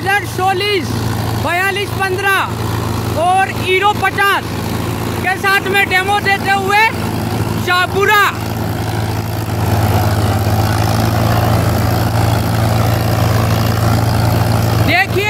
इधर सोलिस बयालीस पंद्रह, और ईरो पचास के साथ में डेमो देते हुए चापुरा देखिए